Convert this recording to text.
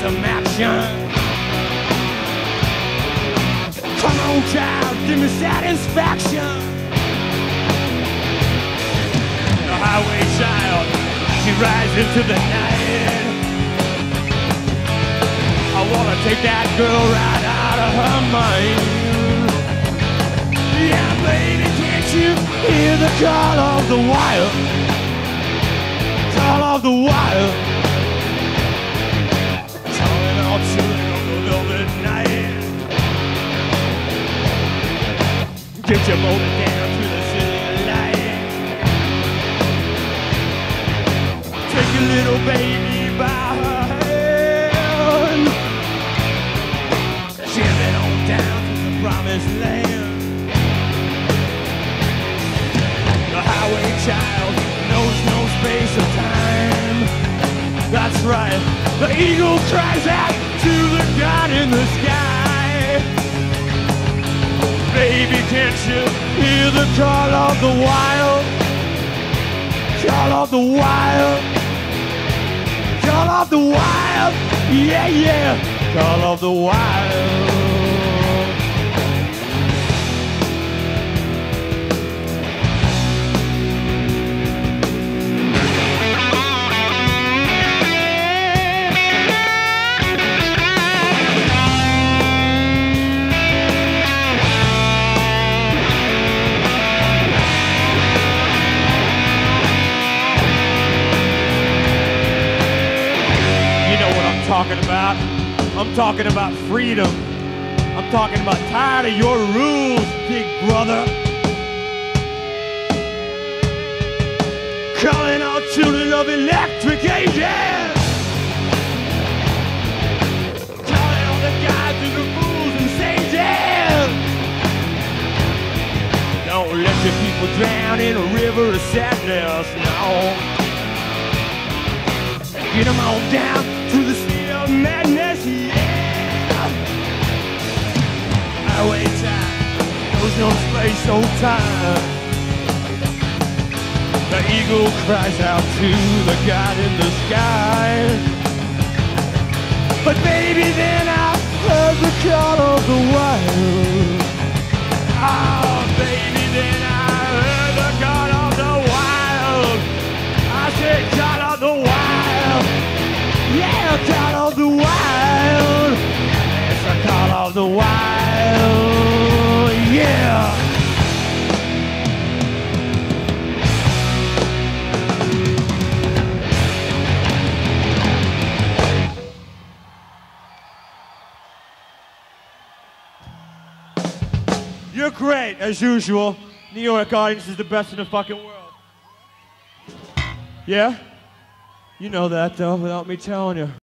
some action. Come on, child, give me satisfaction. The highway child, she rides into the night. I wanna take that girl right out of her mind. Yeah, baby, can't you hear the call Get your down to the city light. Take your little baby by her hand. Ship it on down to the promised land. The highway child knows no space or time. That's right. The eagle cries out to the God in the sky. Baby, can't you hear the call of the wild? Call of the wild. Call of the wild. Yeah, yeah. Call of the wild. Talking about. I'm talking about freedom. I'm talking about tired of your rules, big brother. Calling out children of electric ages. Calling all the guys to the fools and sages. Don't let your people drown in a river of sadness, no. Get them on down to the Highway time, there's no space, no time. The eagle cries out to the God in the sky. But baby, then I You're great, as usual. New York audience is the best in the fucking world. Yeah? You know that, though, without me telling you.